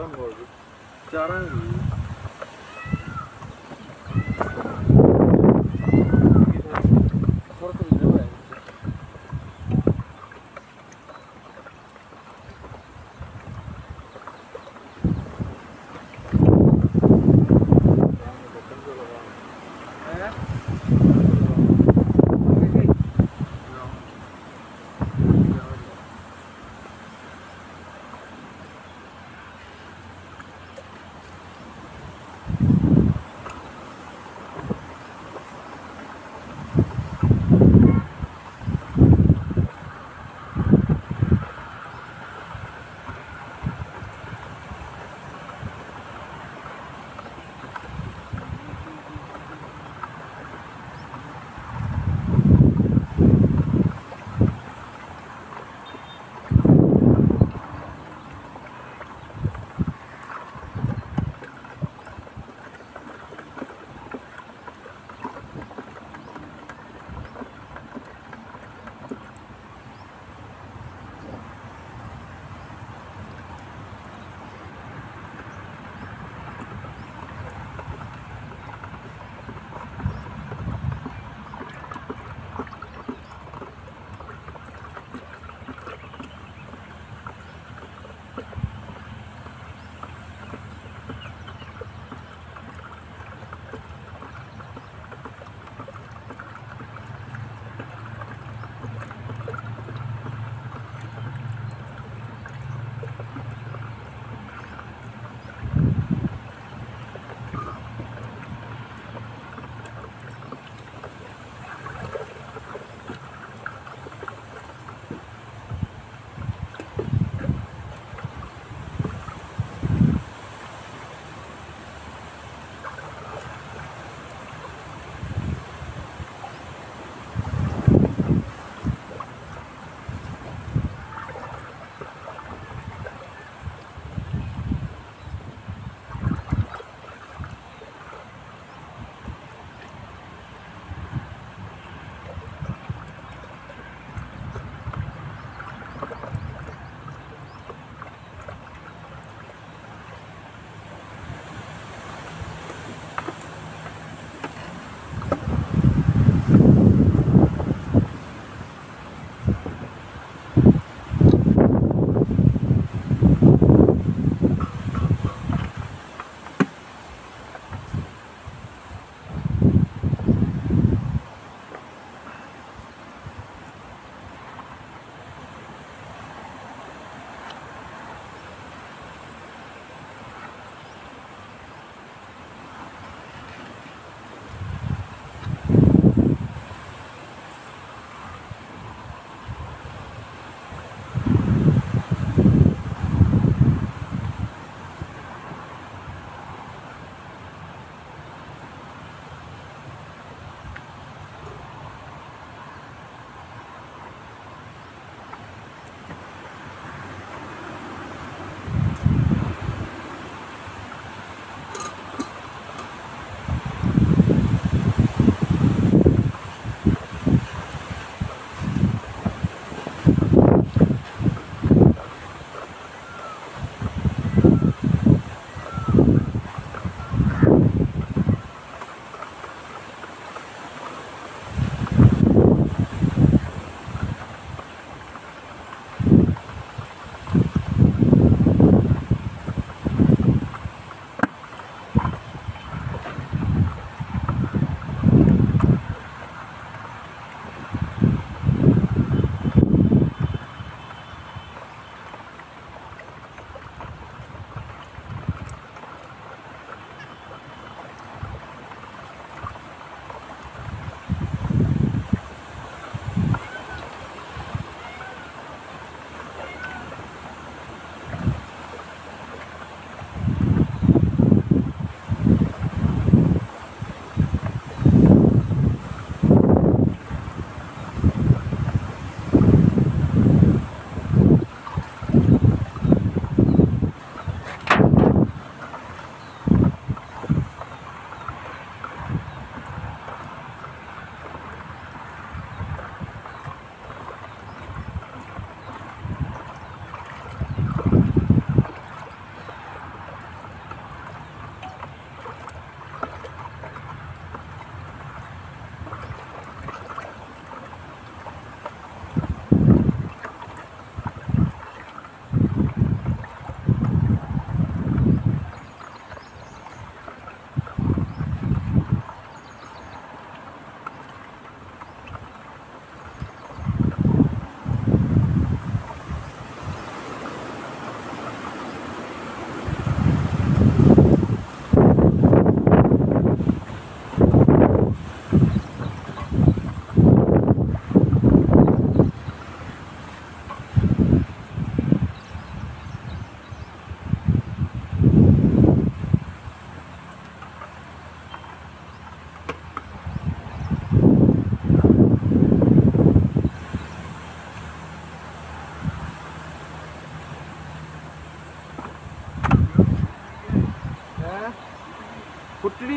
Tam orada. Çağıran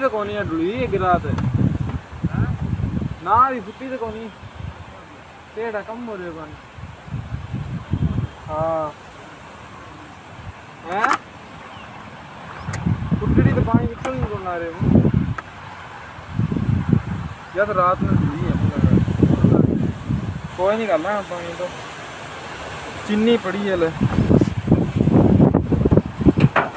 सुती तक होनी है डुली एक रात है ना री बुट्टी ते कोनी टेढ़ा कम हो रहा कोनी हाँ हैं बुट्टी ते पानी निकल नहीं कोना रे यार रात में डुली है कोई नहीं करना पानी तो चिन्नी पड़ी है ले